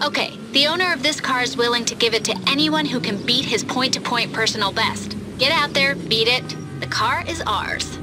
Okay, the owner of this car is willing to give it to anyone who can beat his point to point personal best. Get out there, beat it. The car is ours.